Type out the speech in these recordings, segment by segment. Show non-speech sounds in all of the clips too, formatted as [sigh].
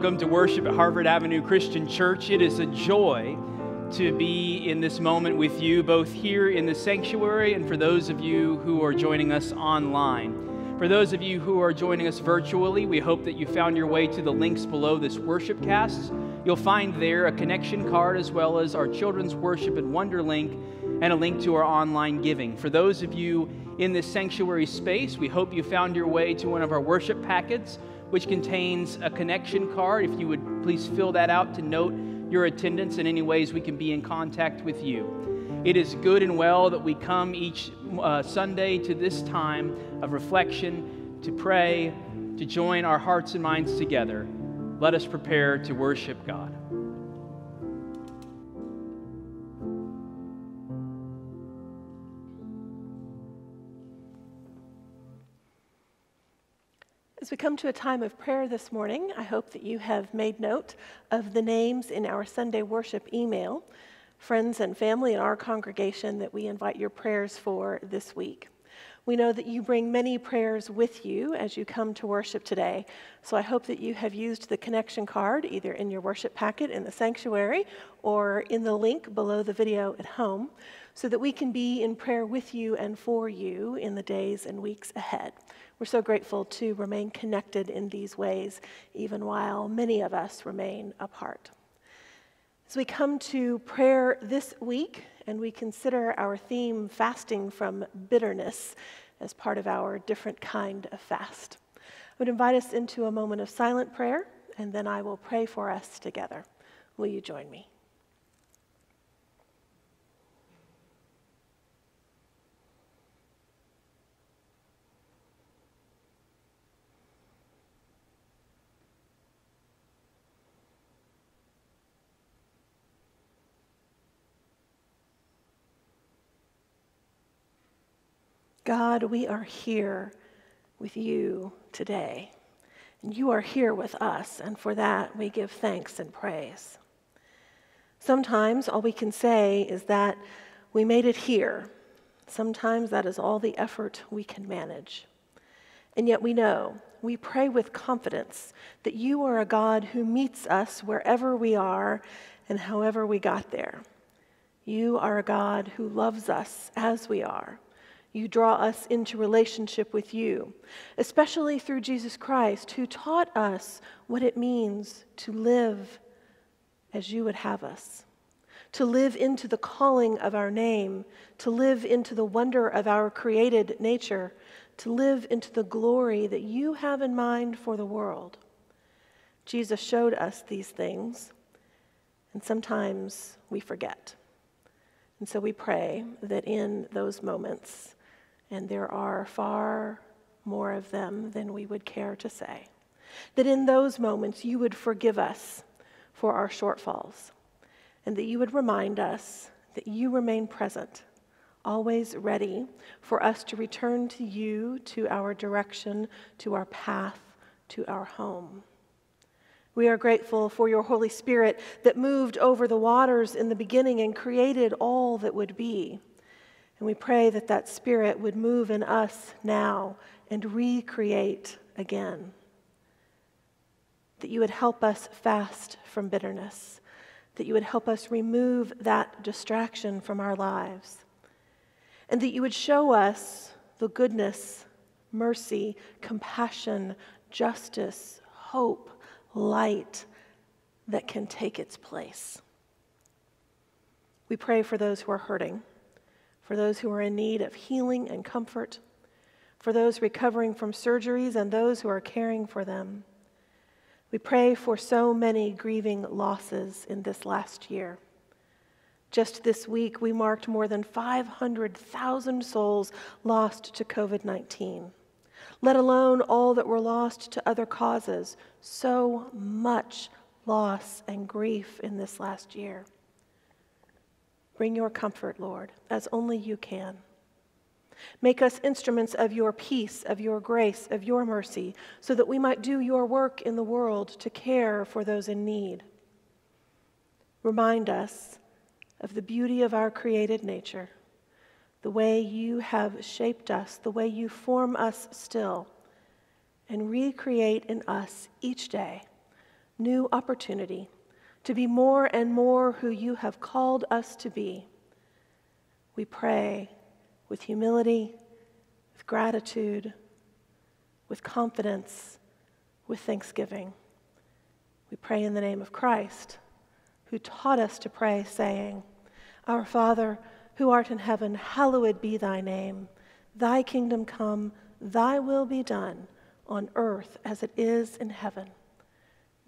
welcome to worship at Harvard Avenue Christian Church. It is a joy to be in this moment with you, both here in the sanctuary and for those of you who are joining us online. For those of you who are joining us virtually, we hope that you found your way to the links below this worship cast. You'll find there a connection card as well as our children's worship and wonder link and a link to our online giving. For those of you in this sanctuary space, we hope you found your way to one of our worship packets which contains a connection card. If you would please fill that out to note your attendance and any ways we can be in contact with you. It is good and well that we come each uh, Sunday to this time of reflection, to pray, to join our hearts and minds together. Let us prepare to worship God. We come to a time of prayer this morning, I hope that you have made note of the names in our Sunday worship email, friends and family in our congregation that we invite your prayers for this week. We know that you bring many prayers with you as you come to worship today. So I hope that you have used the connection card either in your worship packet in the sanctuary or in the link below the video at home so that we can be in prayer with you and for you in the days and weeks ahead. We're so grateful to remain connected in these ways, even while many of us remain apart. As we come to prayer this week and we consider our theme, fasting from bitterness, as part of our different kind of fast, I would invite us into a moment of silent prayer, and then I will pray for us together. Will you join me? God, we are here with you today. And you are here with us, and for that we give thanks and praise. Sometimes all we can say is that we made it here. Sometimes that is all the effort we can manage. And yet we know, we pray with confidence that you are a God who meets us wherever we are and however we got there. You are a God who loves us as we are you draw us into relationship with you, especially through Jesus Christ, who taught us what it means to live as you would have us, to live into the calling of our name, to live into the wonder of our created nature, to live into the glory that you have in mind for the world. Jesus showed us these things, and sometimes we forget. And so we pray that in those moments, and there are far more of them than we would care to say. That in those moments you would forgive us for our shortfalls, and that you would remind us that you remain present, always ready for us to return to you, to our direction, to our path, to our home. We are grateful for your Holy Spirit that moved over the waters in the beginning and created all that would be. And we pray that that spirit would move in us now and recreate again. That you would help us fast from bitterness. That you would help us remove that distraction from our lives. And that you would show us the goodness, mercy, compassion, justice, hope, light that can take its place. We pray for those who are hurting for those who are in need of healing and comfort, for those recovering from surgeries and those who are caring for them. We pray for so many grieving losses in this last year. Just this week, we marked more than 500,000 souls lost to COVID 19, let alone all that were lost to other causes. So much loss and grief in this last year. Bring your comfort, Lord, as only you can. Make us instruments of your peace, of your grace, of your mercy, so that we might do your work in the world to care for those in need. Remind us of the beauty of our created nature, the way you have shaped us, the way you form us still, and recreate in us each day new opportunity to be more and more who you have called us to be. We pray with humility, with gratitude, with confidence, with thanksgiving. We pray in the name of Christ, who taught us to pray, saying, Our Father, who art in heaven, hallowed be thy name. Thy kingdom come, thy will be done, on earth as it is in heaven.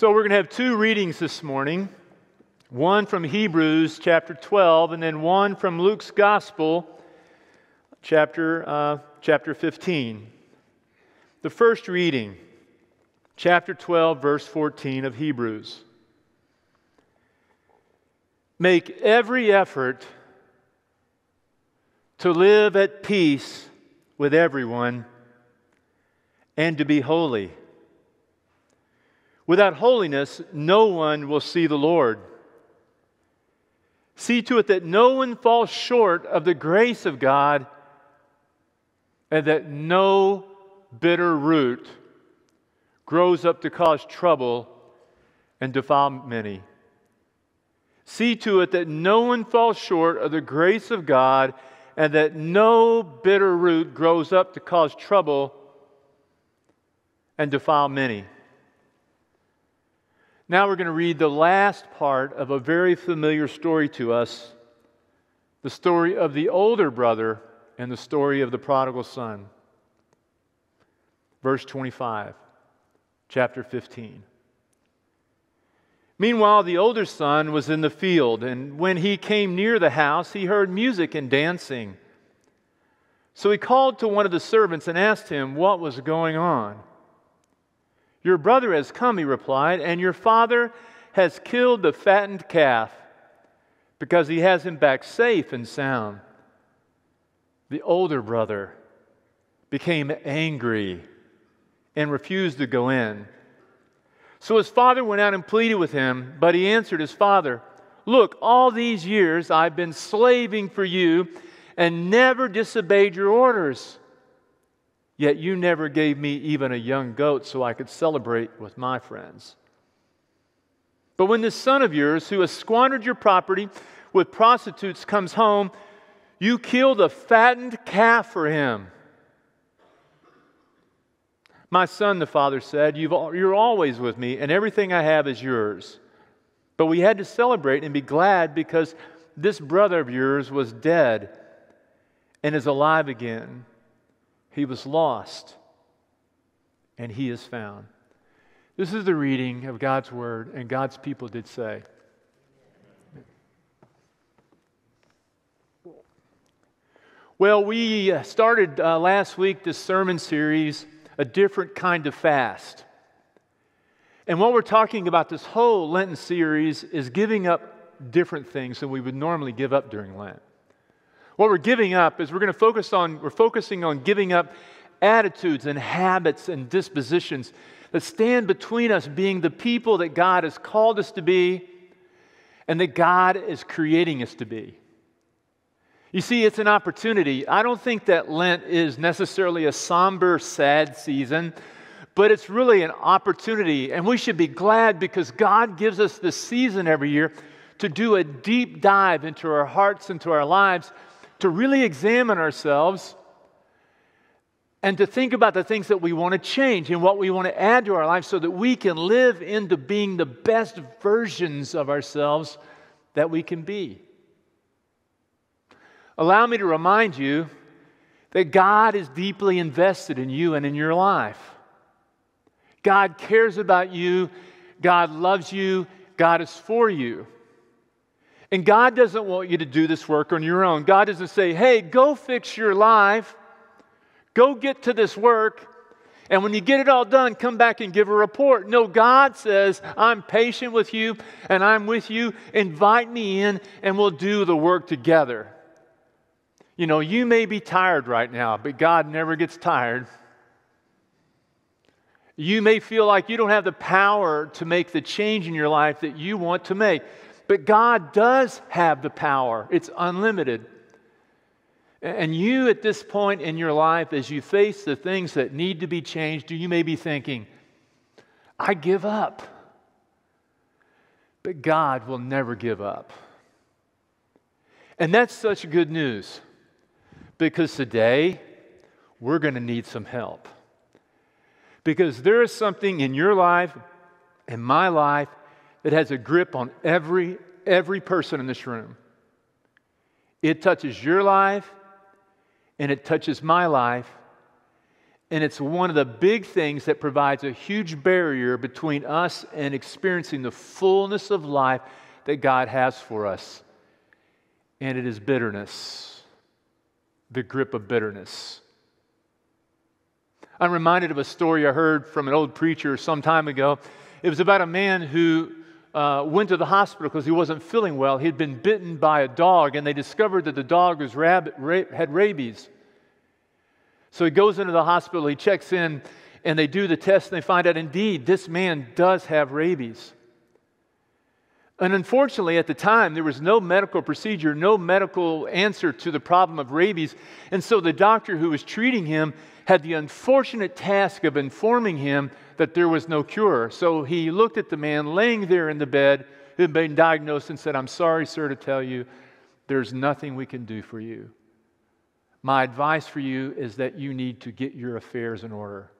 So we're going to have two readings this morning one from Hebrews chapter 12, and then one from Luke's Gospel, chapter, uh, chapter 15. The first reading, chapter 12, verse 14 of Hebrews. Make every effort to live at peace with everyone and to be holy. Without holiness, no one will see the Lord. See to it that no one falls short of the grace of God and that no bitter root grows up to cause trouble and defile many. See to it that no one falls short of the grace of God and that no bitter root grows up to cause trouble and defile many. Now we're going to read the last part of a very familiar story to us the story of the older brother and the story of the prodigal son. Verse 25, chapter 15. Meanwhile, the older son was in the field, and when he came near the house, he heard music and dancing. So he called to one of the servants and asked him what was going on. Your brother has come, he replied, and your father has killed the fattened calf because he has him back safe and sound. The older brother became angry and refused to go in. So his father went out and pleaded with him, but he answered his father, Look, all these years I've been slaving for you and never disobeyed your orders. Yet you never gave me even a young goat so I could celebrate with my friends. But when this son of yours, who has squandered your property with prostitutes, comes home, you kill a fattened calf for him. My son, the father said, you are always with me, and everything I have is yours. But we had to celebrate and be glad because this brother of yours was dead and is alive again. He was lost, and he is found. This is the reading of God's word, and God's people did say. Well, we started uh, last week this sermon series a different kind of fast. And what we're talking about this whole Lenten series is giving up different things than we would normally give up during Lent. What we're giving up is we're going to focus on, we're focusing on giving up attitudes and habits and dispositions that stand between us being the people that God has called us to be and that God is creating us to be. You see, it's an opportunity. I don't think that Lent is necessarily a somber, sad season, but it's really an opportunity. And we should be glad because God gives us this season every year to do a deep dive into our hearts, into our lives, to really examine ourselves and to think about the things that we want to change and what we want to add to our life so that we can live into being the best versions of ourselves that we can be allow me to remind you that God is deeply invested in you and in your life. God cares about you, God loves you, God is for you. And God doesn't want you to do this work on your own. God doesn't say, hey, go fix your life, go get to this work, and when you get it all done, come back and give a report. No, God says, I'm patient with you and I'm with you. Invite me in and we'll do the work together. You know, you may be tired right now, but God never gets tired. You may feel like you don't have the power to make the change in your life that you want to make, but God does have the power, it's unlimited. And you, at this point in your life, as you face the things that need to be changed, you may be thinking, I give up. But God will never give up. And that's such good news because today we're going to need some help. Because there is something in your life, in my life, that has a grip on every, every person in this room. It touches your life, and it touches my life, and it's one of the big things that provides a huge barrier between us and experiencing the fullness of life that God has for us. And it is bitterness the grip of bitterness. I'm reminded of a story I heard from an old preacher some time ago. It was about a man who uh, went to the hospital because he wasn't feeling well. He had been bitten by a dog, and they discovered that the dog was rab- ra- had rabies. So he goes into the hospital, he checks in, and they do the test and they find out indeed this man does have rabies. And unfortunately, at the time, there was no medical procedure, no medical answer to the problem of rabies. And so the doctor who was treating him had the unfortunate task of informing him that there was no cure. So he looked at the man laying there in the bed who had been diagnosed and said, I'm sorry, sir, to tell you, there's nothing we can do for you. My advice for you is that you need to get your affairs in order.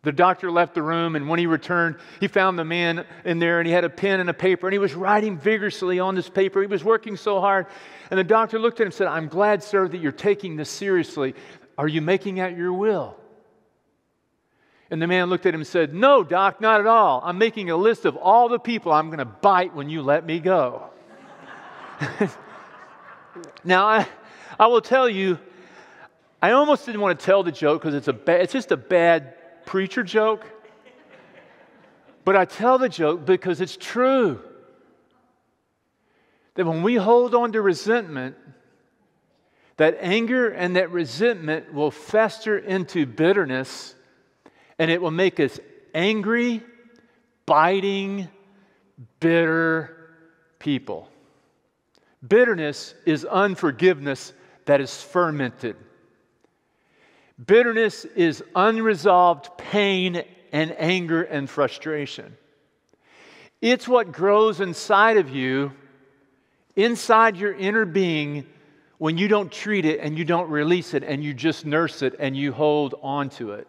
The doctor left the room, and when he returned, he found the man in there, and he had a pen and a paper, and he was writing vigorously on this paper. He was working so hard. And the doctor looked at him and said, I'm glad, sir, that you're taking this seriously. Are you making out your will? And the man looked at him and said, No, doc, not at all. I'm making a list of all the people I'm going to bite when you let me go. [laughs] now, I, I will tell you, I almost didn't want to tell the joke because it's, a ba- it's just a bad preacher joke, but I tell the joke because it's true. That when we hold on to resentment, that anger and that resentment will fester into bitterness and it will make us angry, biting, bitter people. Bitterness is unforgiveness that is fermented. Bitterness is unresolved pain and anger and frustration. It's what grows inside of you, inside your inner being, when you don't treat it and you don't release it and you just nurse it and you hold on to it.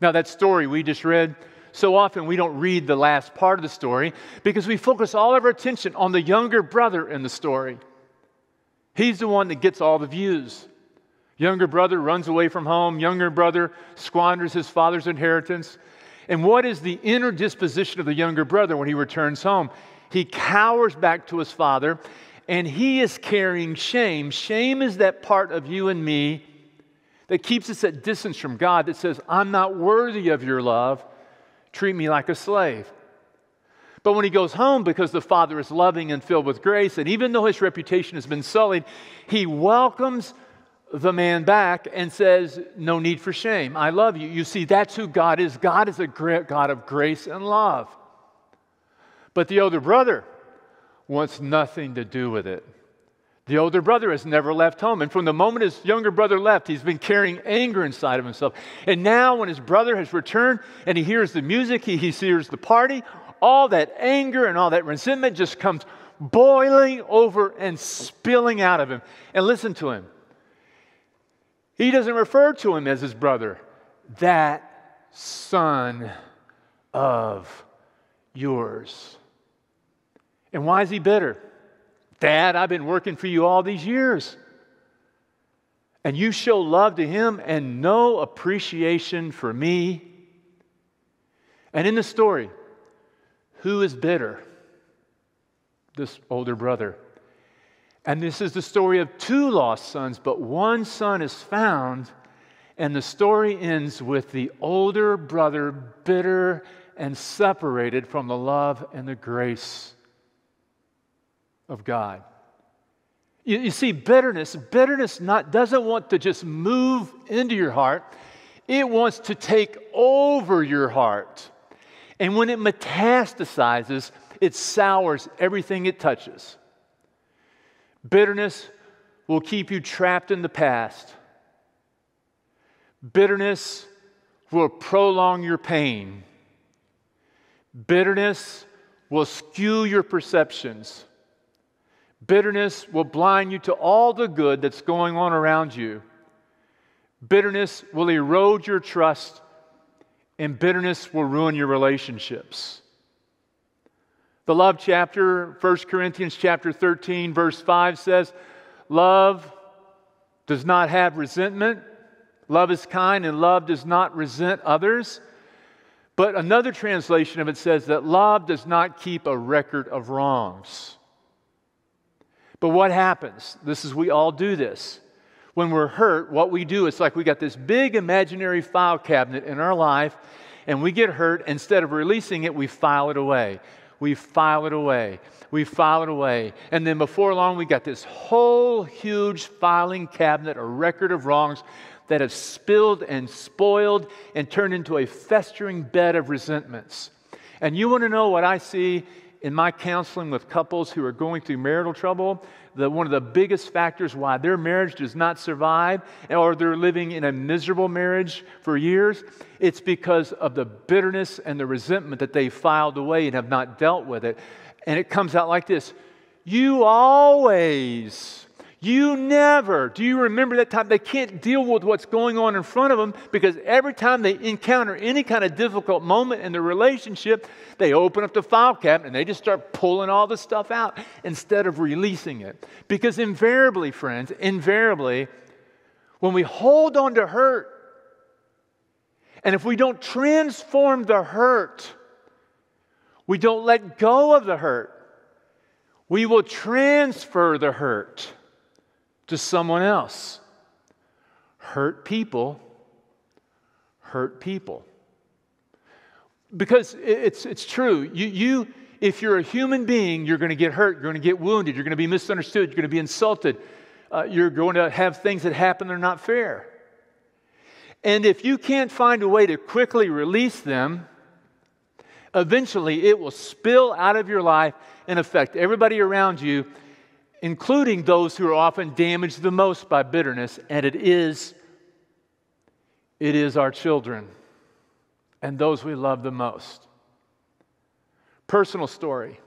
Now, that story we just read, so often we don't read the last part of the story because we focus all of our attention on the younger brother in the story. He's the one that gets all the views. Younger brother runs away from home. Younger brother squanders his father's inheritance. And what is the inner disposition of the younger brother when he returns home? He cowers back to his father and he is carrying shame. Shame is that part of you and me that keeps us at distance from God, that says, I'm not worthy of your love. Treat me like a slave. But when he goes home, because the Father is loving and filled with grace, and even though his reputation has been sullied, he welcomes the man back and says, No need for shame. I love you. You see, that's who God is. God is a God of grace and love. But the older brother wants nothing to do with it. The older brother has never left home. And from the moment his younger brother left, he's been carrying anger inside of himself. And now, when his brother has returned and he hears the music, he, he hears the party, all that anger and all that resentment just comes boiling over and spilling out of him. And listen to him. He doesn't refer to him as his brother, that son of yours. And why is he bitter? Dad, I've been working for you all these years. And you show love to him and no appreciation for me. And in the story, who is bitter? This older brother. And this is the story of two lost sons, but one son is found, and the story ends with the older brother bitter and separated from the love and the grace of God. You, you see, bitterness, bitterness not, doesn't want to just move into your heart, it wants to take over your heart. And when it metastasizes, it sours everything it touches. Bitterness will keep you trapped in the past. Bitterness will prolong your pain. Bitterness will skew your perceptions. Bitterness will blind you to all the good that's going on around you. Bitterness will erode your trust, and bitterness will ruin your relationships. The love chapter, 1 Corinthians chapter 13, verse 5 says, Love does not have resentment. Love is kind, and love does not resent others. But another translation of it says that love does not keep a record of wrongs. But what happens? This is, we all do this. When we're hurt, what we do is like we got this big imaginary file cabinet in our life, and we get hurt. Instead of releasing it, we file it away we file it away. We file it away. And then before long, we got this whole huge filing cabinet, a record of wrongs that have spilled and spoiled and turned into a festering bed of resentments. And you want to know what I see in my counseling with couples who are going through marital trouble? The, one of the biggest factors why their marriage does not survive or they're living in a miserable marriage for years, it's because of the bitterness and the resentment that they filed away and have not dealt with it. And it comes out like this You always you never, do you remember that time? They can't deal with what's going on in front of them because every time they encounter any kind of difficult moment in the relationship, they open up the file cabinet and they just start pulling all the stuff out instead of releasing it. Because invariably, friends, invariably, when we hold on to hurt, and if we don't transform the hurt, we don't let go of the hurt, we will transfer the hurt to someone else. Hurt people hurt people. Because it's, it's true. You, you, if you're a human being, you're going to get hurt, you're going to get wounded, you're going to be misunderstood, you're going to be insulted, uh, you're going to have things that happen that are not fair. And if you can't find a way to quickly release them, eventually it will spill out of your life and affect everybody around you including those who are often damaged the most by bitterness, and it is it is our children and those we love the most. Personal story.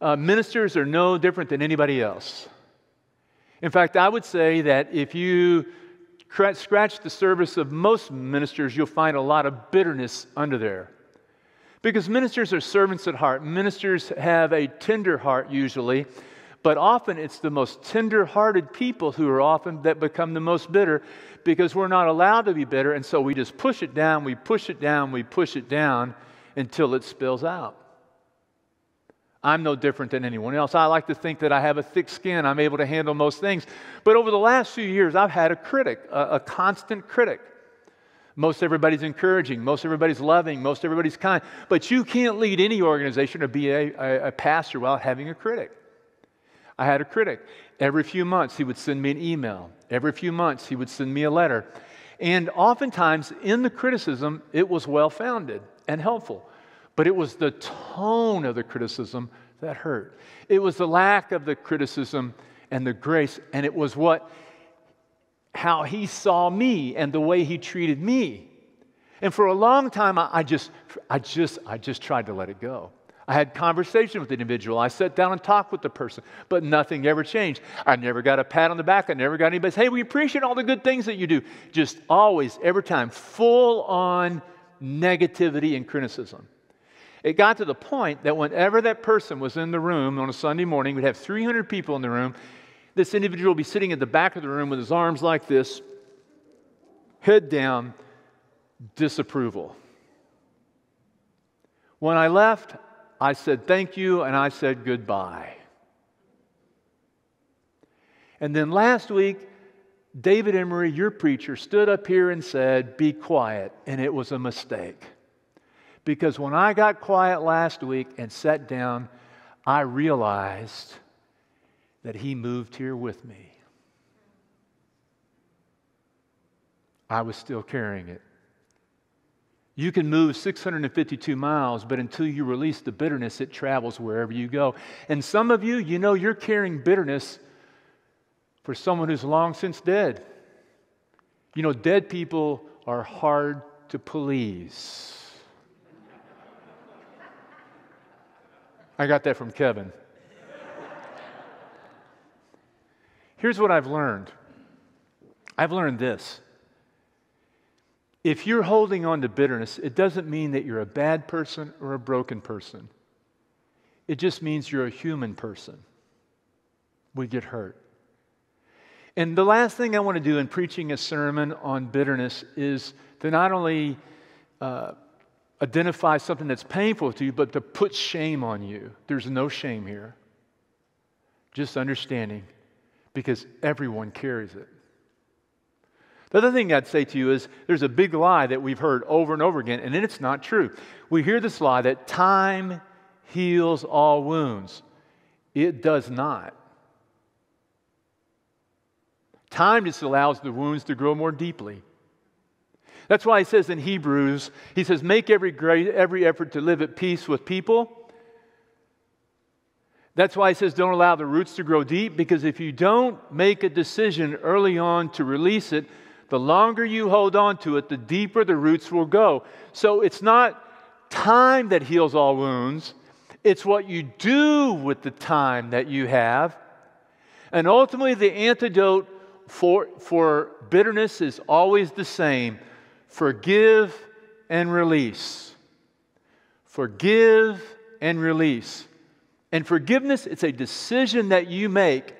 Uh, ministers are no different than anybody else. In fact, I would say that if you scratch the surface of most ministers, you'll find a lot of bitterness under there. Because ministers are servants at heart. Ministers have a tender heart usually, but often it's the most tender-hearted people who are often that become the most bitter because we're not allowed to be bitter, and so we just push it down, we push it down, we push it down until it spills out. I'm no different than anyone else. I like to think that I have a thick skin. I'm able to handle most things. But over the last few years, I've had a critic, a, a constant critic. Most everybody's encouraging, most everybody's loving, most everybody's kind. But you can't lead any organization or be a, a, a pastor without having a critic. I had a critic. Every few months, he would send me an email. Every few months, he would send me a letter. And oftentimes, in the criticism, it was well founded and helpful. But it was the tone of the criticism that hurt. It was the lack of the criticism and the grace, and it was what how he saw me and the way he treated me. And for a long time, I, I just, I just, I just tried to let it go. I had conversation with the individual. I sat down and talked with the person, but nothing ever changed. I never got a pat on the back. I never got anybody say, hey, we appreciate all the good things that you do. Just always, every time, full on negativity and criticism. It got to the point that whenever that person was in the room on a Sunday morning, we'd have 300 people in the room. This individual would be sitting at the back of the room with his arms like this, head down, disapproval. When I left, I said thank you and I said goodbye. And then last week, David Emery, your preacher, stood up here and said, Be quiet. And it was a mistake. Because when I got quiet last week and sat down, I realized that he moved here with me. I was still carrying it. You can move 652 miles, but until you release the bitterness, it travels wherever you go. And some of you, you know, you're carrying bitterness for someone who's long since dead. You know, dead people are hard to please. I got that from Kevin. Here's what I've learned I've learned this if you're holding on to bitterness, it doesn't mean that you're a bad person or a broken person. It just means you're a human person. We get hurt. And the last thing I want to do in preaching a sermon on bitterness is to not only uh, identify something that's painful to you, but to put shame on you. There's no shame here. Just understanding, because everyone carries it. The other thing I'd say to you is there's a big lie that we've heard over and over again, and it's not true. We hear this lie that time heals all wounds. It does not. Time just allows the wounds to grow more deeply. That's why he says in Hebrews, he says, make every, great, every effort to live at peace with people. That's why he says, don't allow the roots to grow deep, because if you don't make a decision early on to release it, the longer you hold on to it, the deeper the roots will go. So it's not time that heals all wounds, it's what you do with the time that you have. And ultimately, the antidote for, for bitterness is always the same forgive and release. Forgive and release. And forgiveness, it's a decision that you make,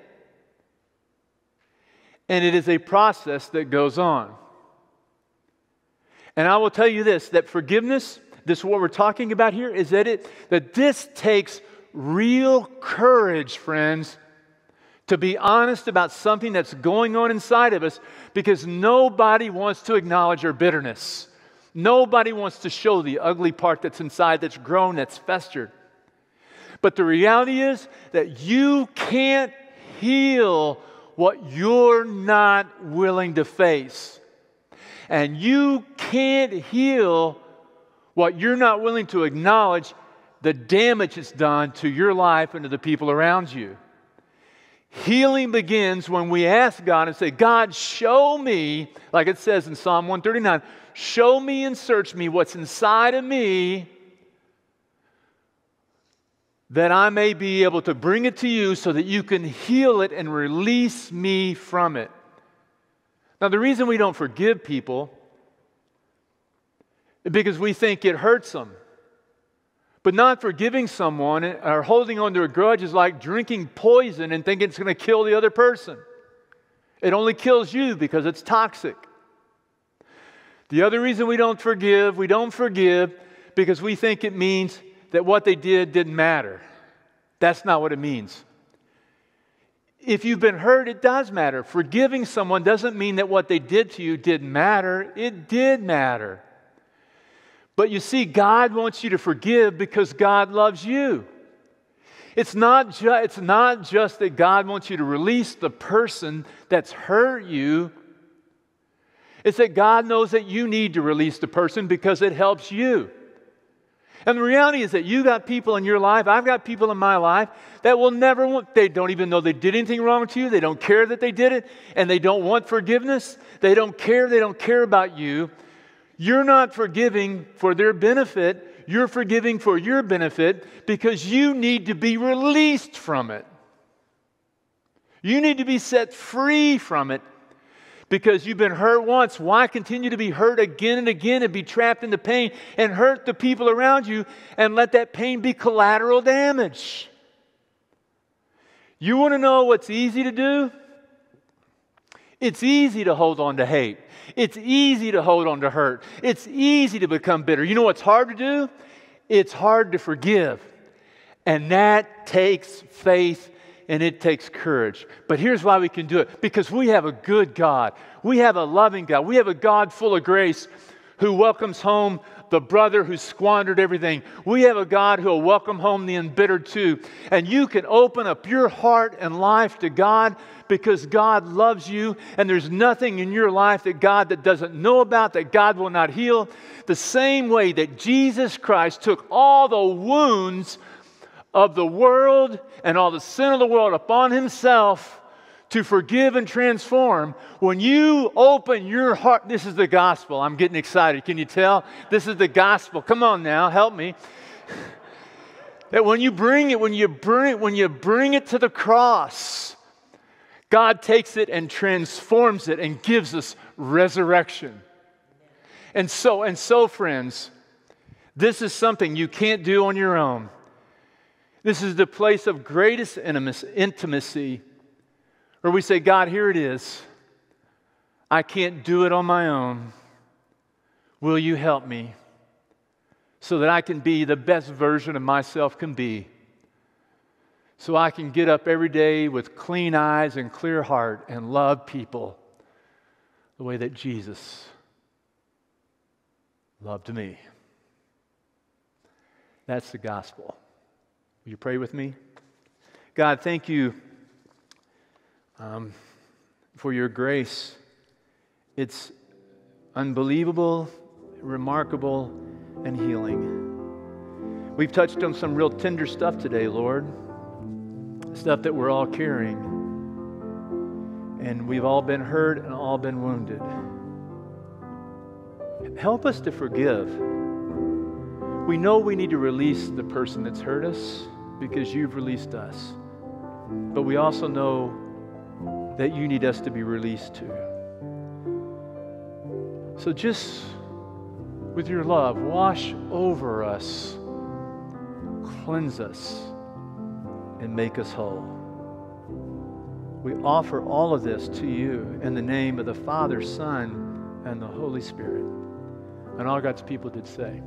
and it is a process that goes on. And I will tell you this that forgiveness, this what we're talking about here, is that it that this takes real courage, friends to be honest about something that's going on inside of us because nobody wants to acknowledge our bitterness. Nobody wants to show the ugly part that's inside, that's grown, that's festered. But the reality is that you can't heal what you're not willing to face. And you can't heal what you're not willing to acknowledge the damage it's done to your life and to the people around you. Healing begins when we ask God and say, God, show me, like it says in Psalm 139, show me and search me what's inside of me that I may be able to bring it to you so that you can heal it and release me from it. Now, the reason we don't forgive people is because we think it hurts them. But not forgiving someone or holding on to a grudge is like drinking poison and thinking it's going to kill the other person. It only kills you because it's toxic. The other reason we don't forgive, we don't forgive because we think it means that what they did didn't matter. That's not what it means. If you've been hurt, it does matter. Forgiving someone doesn't mean that what they did to you didn't matter. It did matter. But you see, God wants you to forgive because God loves you. It's not, ju- it's not just that God wants you to release the person that's hurt you. It's that God knows that you need to release the person because it helps you. And the reality is that you got people in your life, I've got people in my life that will never want, they don't even know they did anything wrong to you. They don't care that they did it, and they don't want forgiveness. They don't care, they don't care about you. You're not forgiving for their benefit, you're forgiving for your benefit because you need to be released from it. You need to be set free from it because you've been hurt once. Why continue to be hurt again and again and be trapped in the pain and hurt the people around you and let that pain be collateral damage? You want to know what's easy to do? It's easy to hold on to hate. It's easy to hold on to hurt. It's easy to become bitter. You know what's hard to do? It's hard to forgive. And that takes faith and it takes courage. But here's why we can do it because we have a good God. We have a loving God. We have a God full of grace who welcomes home the brother who squandered everything. We have a God who will welcome home the embittered too. And you can open up your heart and life to God because God loves you and there's nothing in your life that God that doesn't know about that God will not heal. The same way that Jesus Christ took all the wounds of the world and all the sin of the world upon himself to forgive and transform, when you open your heart, this is the gospel. I'm getting excited. Can you tell? This is the gospel. Come on now, help me. [laughs] that when you bring it, when you bring, it, when you bring it to the cross, God takes it and transforms it and gives us resurrection. And so, and so, friends, this is something you can't do on your own. This is the place of greatest intimacy where we say, God, here it is. I can't do it on my own. Will you help me so that I can be the best version of myself can be? So I can get up every day with clean eyes and clear heart and love people the way that Jesus loved me. That's the gospel. Will you pray with me? God, thank you um, for your grace. It's unbelievable, remarkable, and healing. We've touched on some real tender stuff today, Lord, stuff that we're all carrying. And we've all been hurt and all been wounded. Help us to forgive. We know we need to release the person that's hurt us because you've released us. But we also know that you need us to be released too. So just with your love, wash over us, cleanse us, and make us whole. We offer all of this to you in the name of the Father, Son, and the Holy Spirit. And all God's people did say,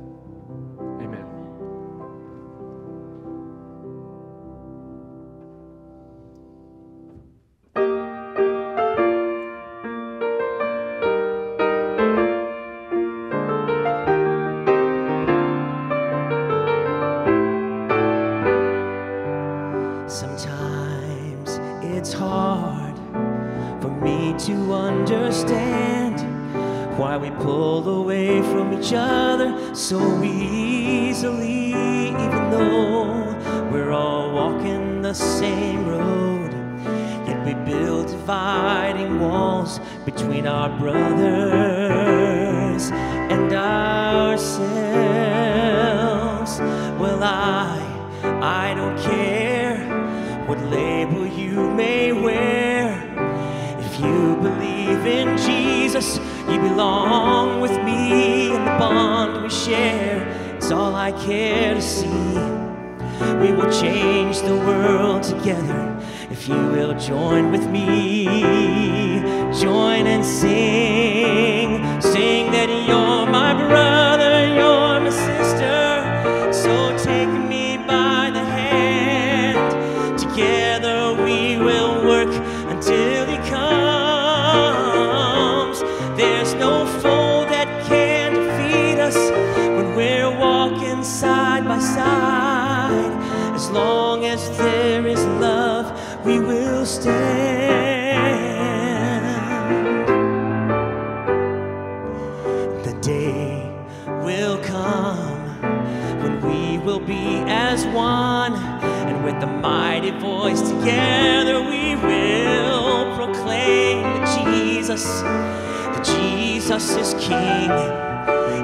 so easily, even though we're all walking the same road. Yet we build dividing walls between our brothers and ourselves. Well, I, I don't care what label you may wear. If you believe in Jesus, you belong with and the bond we share is all I care to see. We will change the world together if you will join with me. Join and sing, side by side. As long as there is love, we will stand. The day will come when we will be as one, and with a mighty voice together we will proclaim that Jesus, that Jesus is King.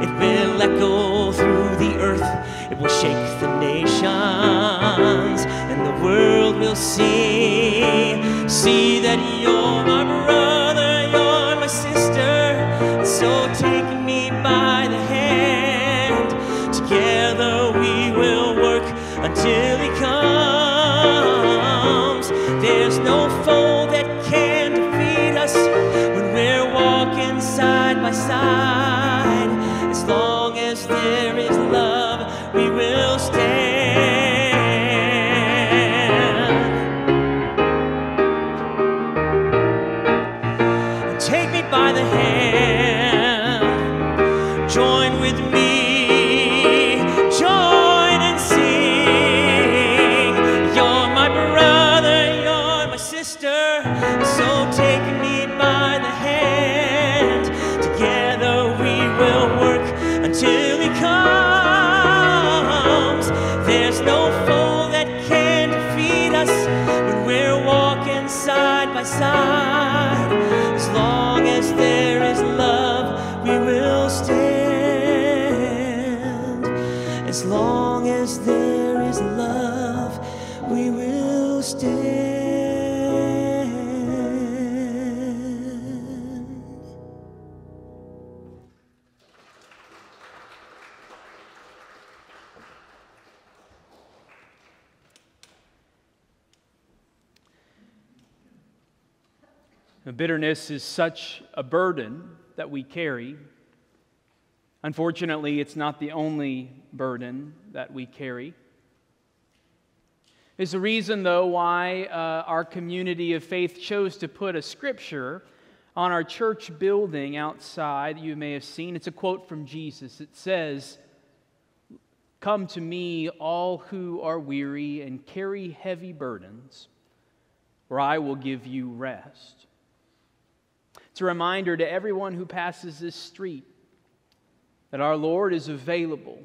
It will echo through the earth, it will shake the nations, and the world will see, see that you're my brother, you're my sister. So take me by the hand, together we will work until he comes. There's no foe that can defeat us when we're walking side by side. Bitterness is such a burden that we carry. Unfortunately, it's not the only burden that we carry. There's a reason, though, why uh, our community of faith chose to put a scripture on our church building outside. You may have seen it's a quote from Jesus. It says, Come to me, all who are weary and carry heavy burdens, for I will give you rest. It's a reminder to everyone who passes this street that our Lord is available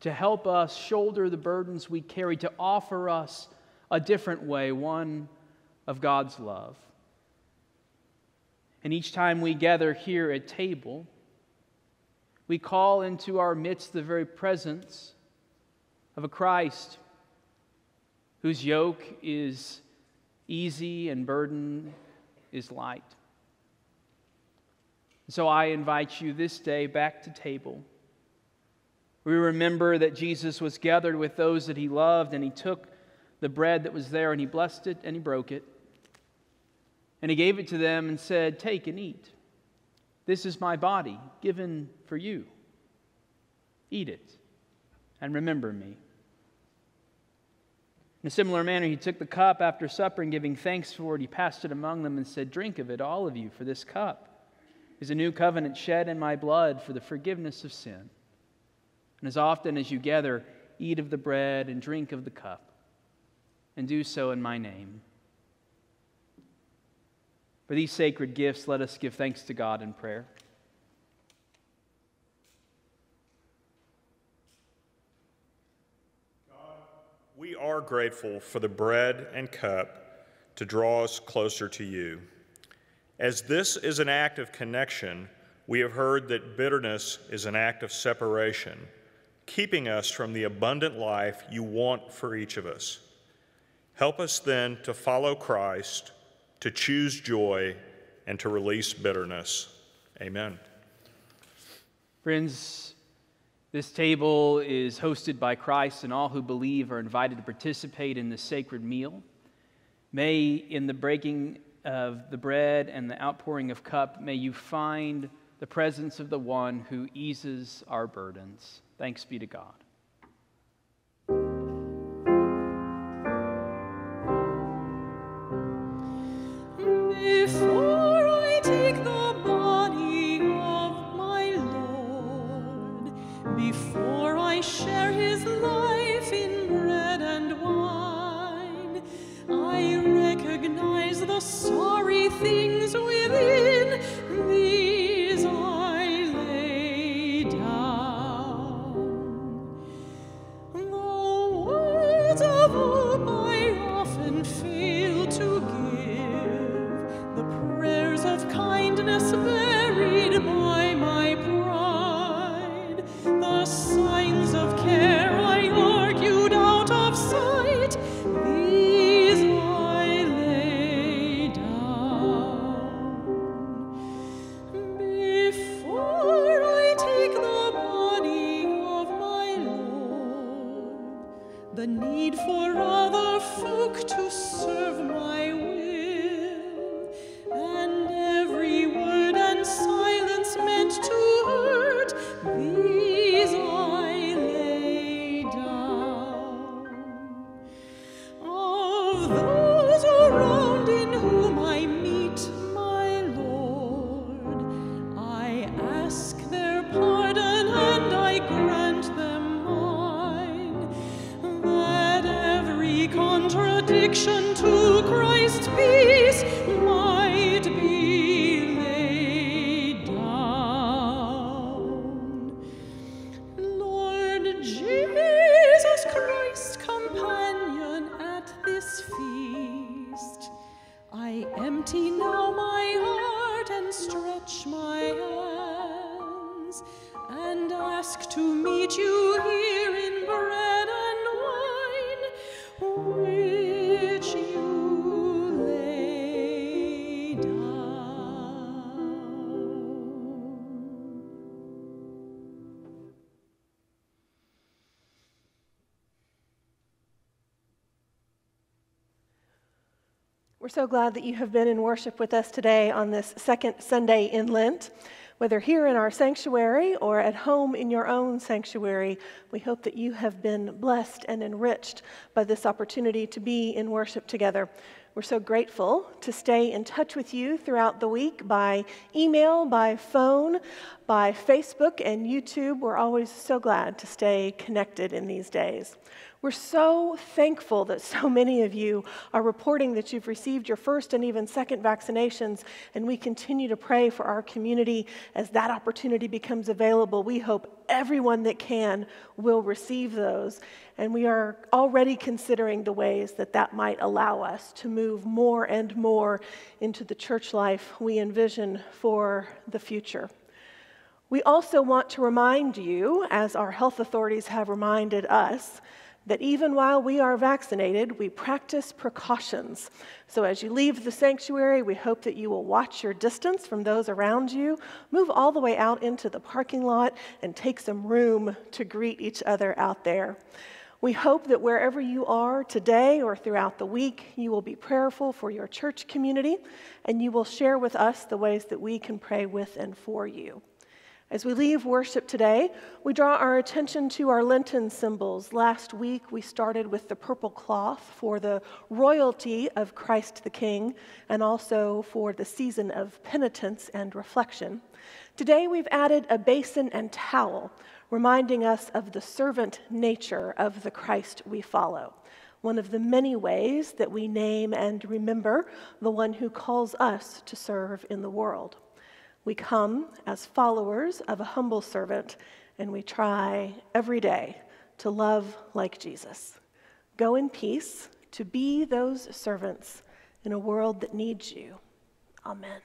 to help us shoulder the burdens we carry, to offer us a different way, one of God's love. And each time we gather here at table, we call into our midst the very presence of a Christ whose yoke is easy and burden is light. So I invite you this day back to table. We remember that Jesus was gathered with those that he loved, and he took the bread that was there and he blessed it and he broke it. And he gave it to them and said, Take and eat. This is my body given for you. Eat it and remember me. In a similar manner, he took the cup after supper and giving thanks for it, he passed it among them and said, Drink of it, all of you, for this cup is a new covenant shed in my blood for the forgiveness of sin. And as often as you gather, eat of the bread and drink of the cup, and do so in my name. For these sacred gifts, let us give thanks to God in prayer. God, we are grateful for the bread and cup to draw us closer to you. As this is an act of connection, we have heard that bitterness is an act of separation, keeping us from the abundant life you want for each of us. Help us then to follow Christ to choose joy, and to release bitterness. Amen. Friends, this table is hosted by Christ, and all who believe are invited to participate in the sacred meal. May, in the breaking of the bread and the outpouring of cup, may you find the presence of the one who eases our burdens. Thanks be to God. We're so glad that you have been in worship with us today on this second Sunday in Lent. Whether here in our sanctuary or at home in your own sanctuary, we hope that you have been blessed and enriched by this opportunity to be in worship together. We're so grateful to stay in touch with you throughout the week by email, by phone, by Facebook and YouTube. We're always so glad to stay connected in these days. We're so thankful that so many of you are reporting that you've received your first and even second vaccinations, and we continue to pray for our community as that opportunity becomes available. We hope everyone that can will receive those, and we are already considering the ways that that might allow us to move more and more into the church life we envision for the future. We also want to remind you, as our health authorities have reminded us, that even while we are vaccinated, we practice precautions. So as you leave the sanctuary, we hope that you will watch your distance from those around you, move all the way out into the parking lot, and take some room to greet each other out there. We hope that wherever you are today or throughout the week, you will be prayerful for your church community and you will share with us the ways that we can pray with and for you. As we leave worship today, we draw our attention to our Lenten symbols. Last week, we started with the purple cloth for the royalty of Christ the King and also for the season of penitence and reflection. Today, we've added a basin and towel, reminding us of the servant nature of the Christ we follow. One of the many ways that we name and remember the one who calls us to serve in the world. We come as followers of a humble servant, and we try every day to love like Jesus. Go in peace to be those servants in a world that needs you. Amen.